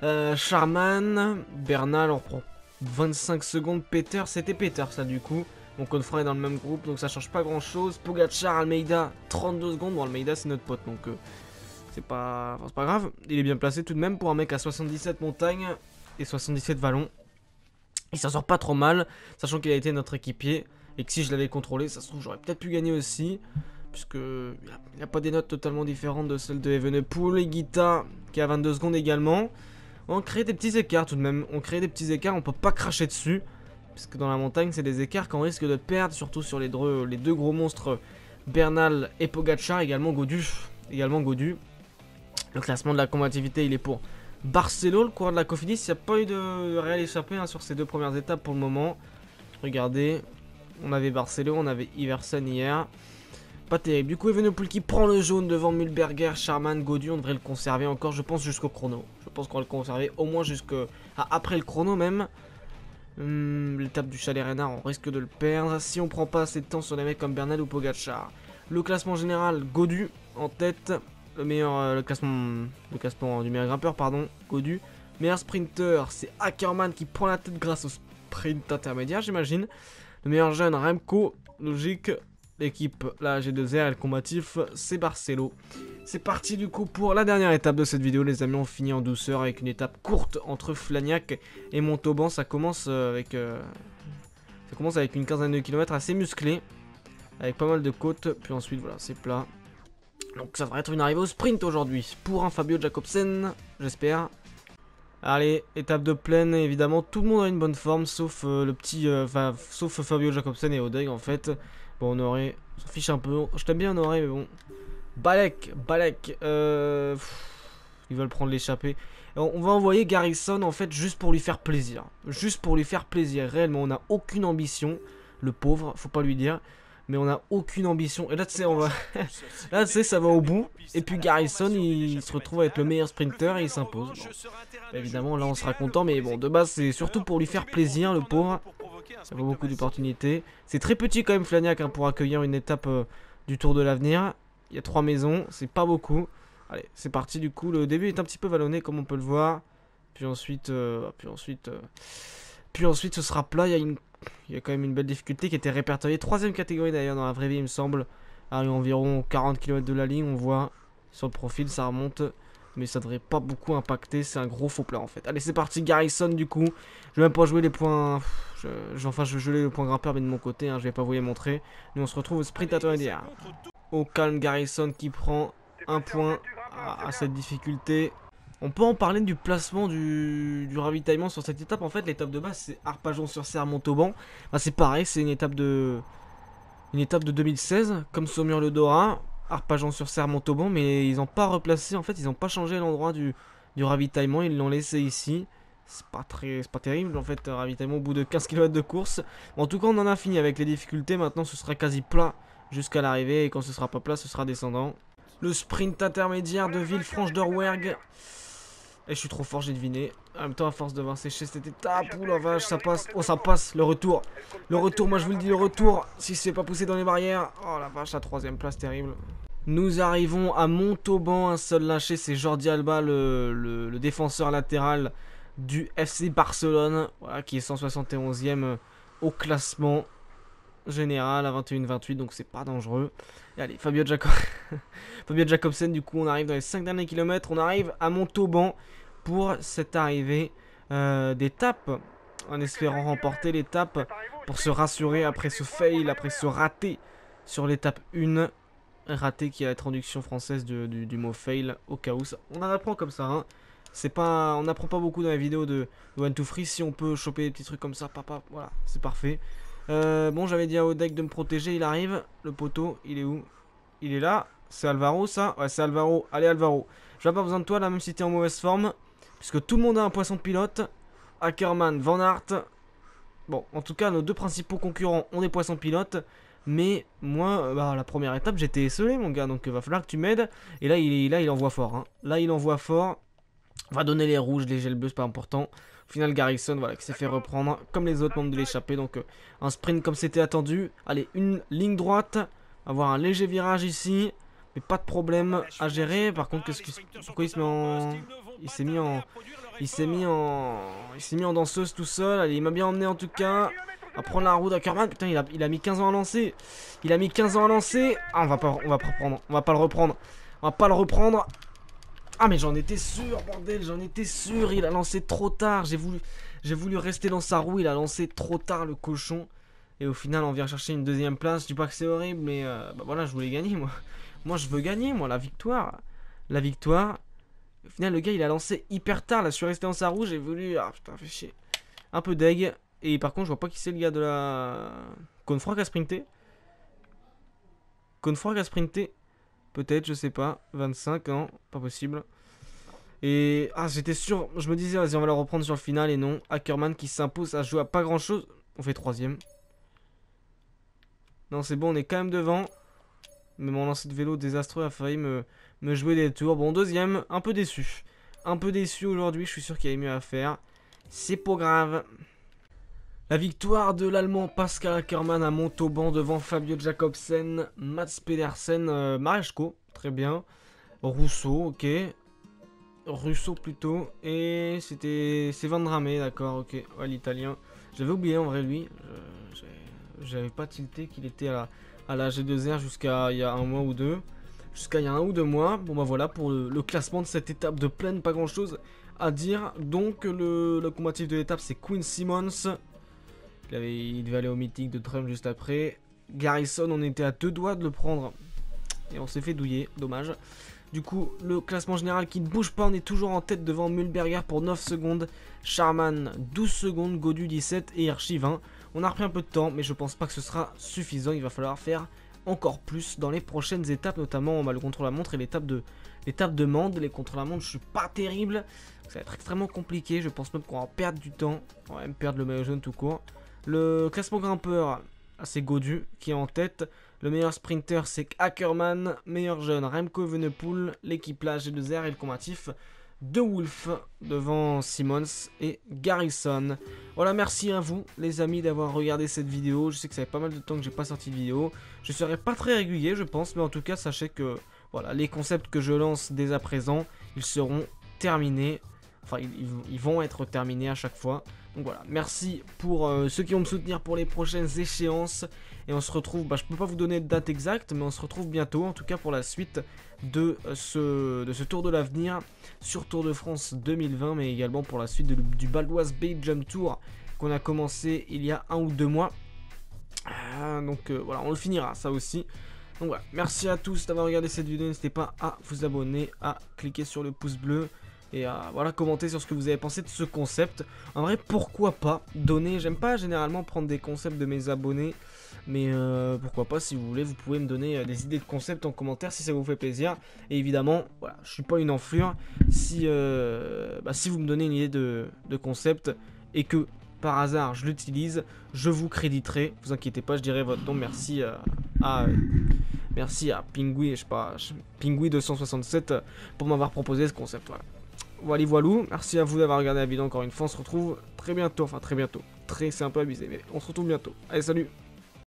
Euh, Charman, Bernal, on reprend 25 secondes. Peter, c'était Peter ça du coup. Donc on est dans le même groupe, donc ça change pas grand chose. Pogacar, Almeida, 32 secondes. Bon, Almeida c'est notre pote, donc euh, c'est pas... pas grave. Il est bien placé tout de même pour un mec à 77 montagnes et 77 vallons. Il s'en sort pas trop mal, sachant qu'il a été notre équipier. Et que si je l'avais contrôlé, ça se trouve, j'aurais peut-être pu gagner aussi. Puisque il n'y a, pas des notes totalement différentes de celles de Evenepoel. Et Guita, qui a 22 secondes également. On crée des petits écarts tout de même. On crée des petits écarts, on peut pas cracher dessus. Puisque dans la montagne, c'est des écarts qu'on risque de perdre, surtout sur les, deux gros monstres Bernal et Pogacar, également Godu. Également Godu. Le classement de la combativité, il est pour Barcelo, le coureur de la Cofidis. Il n'y a pas eu de réel échappé hein, sur ces deux premières étapes pour le moment. Regardez, on avait Barcelo, on avait Iversen hier. Pas terrible. Du coup, Evenepoel qui prend le jaune devant Mulberger, Charman, Godu. On devrait le conserver encore, je pense, jusqu'au chrono. Je pense qu'on va le conserver au moins jusqu'à après le chrono même. Hmm, l'étape du chalet Renard, on risque de le perdre si on prend pas assez de temps sur des mecs comme Bernal ou Pogacar. Le classement général, Godu en tête. Le meilleur euh, le classement le classement du meilleur grimpeur pardon, Godu. Meilleur sprinter, c'est Ackerman qui prend la tête grâce au sprint intermédiaire, j'imagine. Le meilleur jeune, Remco, logique. L'équipe, la G2R et le combatif, c'est Barcelo. C'est parti du coup pour la dernière étape de cette vidéo, les amis. On finit en douceur avec une étape courte entre Flagnac et Montauban. Ça commence euh, avec, euh, ça commence avec une quinzaine de kilomètres assez musclé, avec pas mal de côtes. Puis ensuite, voilà, c'est plat. Donc ça devrait être une arrivée au sprint aujourd'hui pour un Fabio Jacobsen, j'espère. Allez, étape de plaine, évidemment, tout le monde a une bonne forme, sauf euh, le petit, sauf Fabio Jacobsen et Odeg en fait. Bon, Honoré, on s'en fiche un peu. Je t'aime bien, Honoré, mais bon. Balek, Balek. Euh, ils veulent prendre l'échappée. On va envoyer Garrison, en fait, juste pour lui faire plaisir. Juste pour lui faire plaisir. Réellement, on n'a aucune ambition. Le pauvre, faut pas lui dire. Mais on n'a aucune ambition. Et là, tu sais, on va. là, tu sais, ça va au bout. Et puis Garrison, il, se retrouve avec le meilleur sprinter et il s'impose. Évidemment, là, on sera content. Mais bon, de base, c'est surtout pour lui faire plaisir, le pauvre. Ça vaut beaucoup d'opportunités. C'est très petit quand même Flagnac hein, pour accueillir une étape euh, du Tour de l'Avenir. Il y a trois maisons, c'est pas beaucoup. Allez, c'est parti du coup. Le début est un petit peu vallonné comme on peut le voir. Puis ensuite, euh, puis ensuite, euh, puis ensuite ce sera plat. Il y, a une... Il y a quand même une belle difficulté qui était répertoriée. Troisième catégorie d'ailleurs dans la vraie vie il me semble. À environ 40 km de la ligne, on voit. Sur le profil, ça remonte. Mais ça devrait pas beaucoup impacter. C'est un gros faux plat en fait. Allez, c'est parti. Garrison du coup. Je vais même pas jouer les points. Je, enfin, je vais jouer les points grimpeurs, mais de mon côté. Hein, je vais pas vous les montrer. Nous, on se retrouve au sprint intermédiaire. Au calme, Garrison qui prend un point à, cette difficulté. On peut en parler du placement du, ravitaillement sur cette étape. En fait, l'étape de base, c'est Arpajon-sur-Serre, Montauban. c'est pareil, c'est une étape de une étape de 2016, comme Saumur-le-Dora. Arpajon-sur-Serre, Montauban, mais ils n'ont pas replacé, en fait, ils n'ont pas changé l'endroit du ravitaillement, ils l'ont laissé ici. C'est pas très, pas terrible en fait, ravitaillement au bout de 15 km de course. en tout cas, on en a fini avec les difficultés. Maintenant, ce sera quasi plat jusqu'à l'arrivée. Et quand ce sera pas plat, ce sera descendant. Le sprint intermédiaire de Villefranche d'Orwerg. Et je suis trop fort, j'ai deviné. En même temps, à force de voir sécher cette étape, la vache, ça passe. Oh, ça passe, le retour. Le retour, moi je vous le dis, le retour. Si c'est pas poussé dans les barrières. Oh la vache, la troisième place, terrible. Nous arrivons à Montauban, un seul lâché, c'est Jordi Alba, le, défenseur latéral du FC Barcelone, qui est 171e au classement général à 21-28, donc c'est pas dangereux. Allez, Fabio, Jacob... Fabio Jacobsen, du coup, on arrive dans les 5 derniers kilomètres, on arrive à Montauban pour cette arrivée euh, d'étape, en espérant remporter l'étape pour se rassurer après ce fail, après ce raté sur l'étape 1. Raté qui est la traduction française du, mot fail au cas où. On en apprend comme ça, hein. C'est pas, on n'apprend pas beaucoup dans la vidéo de, One to Free. Si on peut choper des petits trucs comme ça, papa, voilà, c'est parfait. Euh, bon, j'avais dit à Odek de me protéger, il arrive. Le poteau, il est où? Il est là. C'est Alvaro, ça? Ouais, c'est Alvaro. Allez, Alvaro. Je n'ai pas besoin de toi, là, même si tu es en mauvaise forme. Puisque tout le monde a un poisson pilote. Ackerman, Van Aert. Bon, en tout cas, nos deux principaux concurrents ont des poissons pilotes. Mais moi, bah, la première étape, j'étais esselé, mon gars. Donc, va falloir que tu m'aides. Et là, il, là, il envoie fort. Hein. Là, il envoie fort. On va donner les rouges, les gels bleus, c'est pas important. Au final, Garrison, voilà, qui s'est fait reprendre comme les autres membres de l'échappée. Donc, euh, un sprint comme c'était attendu. Allez, une ligne droite. Avoir un léger virage ici. Mais pas de problème à gérer. Par contre, qu'est-ce il se met en... Il s'est mis en... Il s'est mis en... Il s'est mis en danseuse tout seul. Allez, il m'a bien emmené en tout cas. À prendre la roue d'Ackerman. Putain, il a, il a mis 15 ans à lancer. Il a mis 15 ans à lancer. Ah, on va pas, on va pas reprendre. On va pas le reprendre. On va pas le reprendre. Ah mais j'en étais sûr, bordel, j'en étais sûr, il a lancé trop tard, j'ai voulu, voulu rester dans sa roue, il a lancé trop tard le cochon. Et au final on vient chercher une deuxième place, je dis pas que c'est horrible, mais euh, bah voilà, je voulais gagner moi. Moi je veux gagner, moi, la victoire. La victoire. Au final le gars il a lancé hyper tard, là je suis resté dans sa roue, j'ai voulu... Ah putain, fait chier. Un peu deg. Et par contre je vois pas qui c'est le gars de la... Confrog a sprinté. Confrog a sprinté. Peut-être, je sais pas. 25, ans, pas possible. Et ah, j'étais sûr, je me disais, vas-y, on va la reprendre sur le final. Et non, Ackerman qui s'impose à jouer à pas grand chose. On fait troisième. Non, c'est bon, on est quand même devant. Mais mon lancer de vélo désastreux a failli me, me jouer des tours. Bon, deuxième, un peu déçu. Un peu déçu aujourd'hui, je suis sûr qu'il y avait mieux à faire. C'est pas grave. La victoire de l'Allemand Pascal Ackermann à Montauban devant Fabio Jacobsen, Mats Pedersen, euh, très bien. Rousseau, ok. Russo plutôt. Et c'était. C'est Van d'accord, ok. Ouais, l'italien. J'avais oublié en vrai lui. J'avais pas tilté qu'il était à la, G2R jusqu'à il y a un mois ou deux. Jusqu'à il y a un ou deux mois. Bon bah voilà pour le, classement de cette étape de pleine, pas grand chose à dire. Donc le, combatif de l'étape c'est Queen Simmons. Il, devait aller au meeting de Trump juste après. Garrison, on était à deux doigts de le prendre. Et on s'est fait douiller, dommage. Du coup, le classement général qui ne bouge pas, on est toujours en tête devant Mulberger pour 9 secondes. Charman 12 secondes, Godu 17 et Hirschi 20. On a repris un peu de temps, mais je pense pas que ce sera suffisant. Il va falloir faire encore plus dans les prochaines étapes, notamment le contre-la-montre et l'étape de, l'étape de Mende. Les contre-la-montre, je suis pas terrible. Ça va être extrêmement compliqué. Je pense même qu'on va perdre du temps. On va même perdre le maillot jaune tout court. Le classement grimpeur, c'est Godu qui est en tête. Le meilleur sprinter, c'est Ackerman. Meilleur jeune, Remco Evenepoel. L'équipe là, G2R et le combatif de Wolf devant Simmons et Garrison. Voilà, merci à vous les amis d'avoir regardé cette vidéo. Je sais que ça fait pas mal de temps que j'ai pas sorti de vidéo. Je serai pas très régulier, je pense, mais en tout cas, sachez que voilà, les concepts que je lance dès à présent, ils seront terminés. Enfin, ils vont être terminés à chaque fois. Donc voilà, merci pour euh, ceux qui vont me soutenir pour les prochaines échéances. Et on se retrouve, bah, je peux pas vous donner de date exacte, mais on se retrouve bientôt, en tout cas pour la suite de euh, ce, de ce Tour de l'avenir sur Tour de France 2020, mais également pour la suite du Baldoise Belgium Tour qu'on a commencé il y a un ou deux mois. Ah, donc euh, voilà, on le finira, ça aussi. Donc voilà, merci à tous d'avoir regardé cette vidéo. N'hésitez pas à vous abonner, à cliquer sur le pouce bleu et à voilà, commenter sur ce que vous avez pensé de ce concept. En vrai, pourquoi pas donner? J'aime pas généralement prendre des concepts de mes abonnés, mais euh, pourquoi pas, si vous voulez, vous pouvez me donner euh, des idées de concepts en commentaire si ça vous fait plaisir. Et évidemment, voilà, je suis pas une enflure. Si, bah, si vous me donnez une idée de, de concept et que par hasard je l'utilise, je vous créditerai. Vous inquiétez pas, je dirai votre nom. Merci euh, à, merci à Pingui, je sais pas, Pingui 267 pour m'avoir proposé ce concept. Voilà. Voilà, voilou. Merci à vous d'avoir regardé la vidéo encore une fois. On se retrouve très bientôt. Enfin, très bientôt. Très, c'est un peu abusé, mais on se retrouve bientôt. Allez, salut